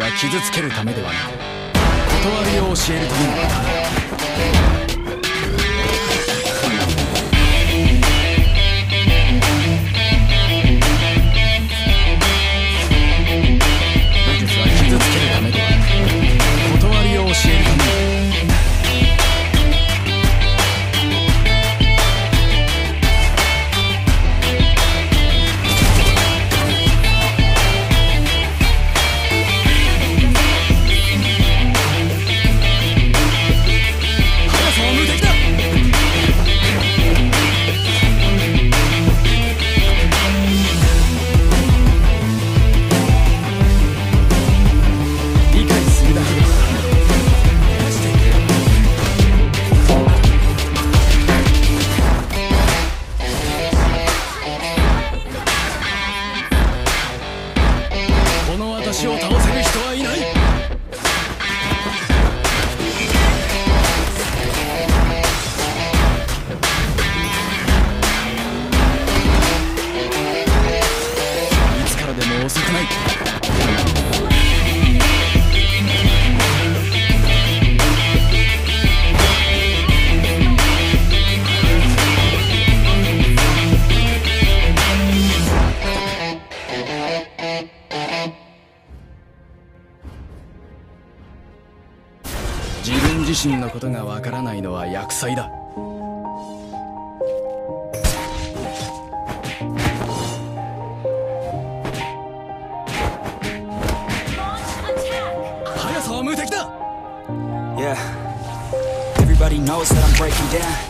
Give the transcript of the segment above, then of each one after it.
は傷つけるためではなく断りを教えるためのだことがわからないのは厄災だ速さは無敵だ Yeah. Everybody knows that I'm breaking down.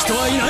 人はいない。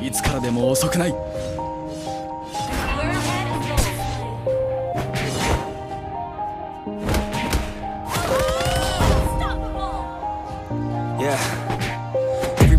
いつからでも遅くない。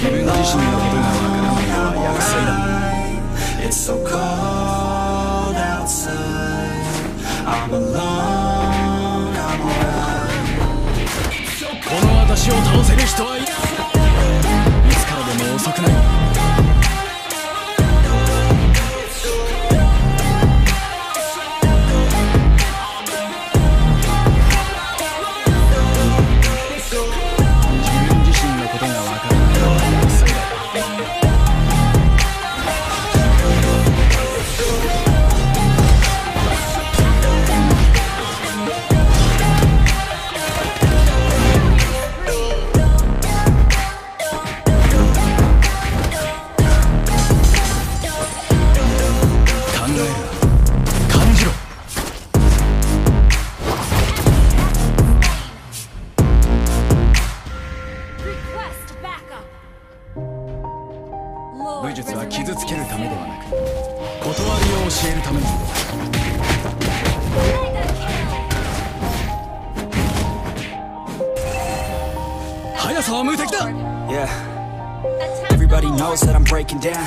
自分自身のことがわからないのは厄災だ It's so cold outside. I'm alone, I'm alright. この私を倒せる人はいないいつからでも遅くない武術は傷つけるためではなく断りを教えるために Mega 速さは無敵だ Yeah. Everybody knows that I'm breaking down.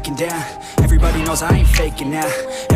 Breaking down. Everybody knows I ain't faking now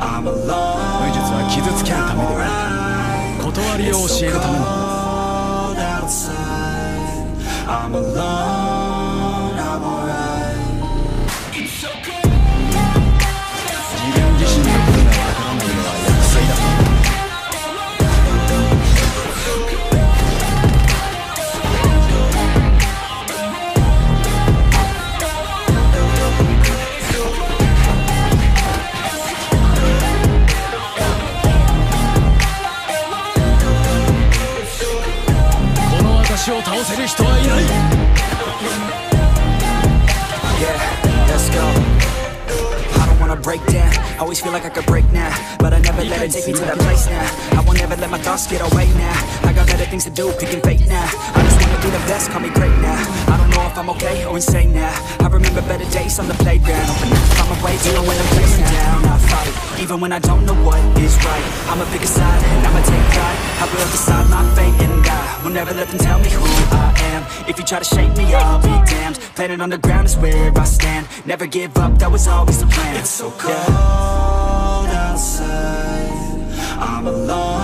武術は傷つけるためではなく断りを教えるためのもの Yeah, let's go. I don't wanna break down. Always feel like I could break now, but I never you let it take me to that place now. I won't ever let my thoughts get away now. I got better things to do, picking fate now. I just wanna be the best, call me great now. I don't know if I'm okay or insane now. I remember better days on the playground. Find my way even when I'm feeling down. I fight, even when I don't know what is right. I'ma pick a side, and I'ma take pride. I will decide my fate and die. Will never let them tell me who I am. If you try to shake me, I'll be damned. Planet on the ground is where I stand. Never give up, that was always the plan. It's so cold outside. I'm alone.